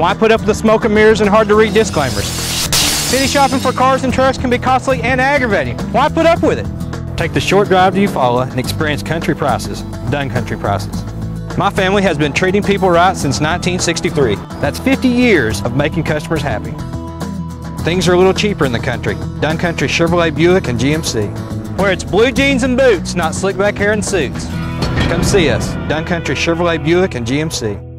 Why put up with the smoke and mirrors and hard to read disclaimers? City shopping for cars and trucks can be costly and aggravating. Why put up with it? Take the short drive to Eufaula and experience country prices, Dunn country prices. My family has been treating people right since 1963. That's 50 years of making customers happy. Things are a little cheaper in the country. Dunn Country Chevrolet Buick and GMC. Where it's blue jeans and boots, not slick back hair and suits. Come see us, Dunn Country Chevrolet Buick and GMC.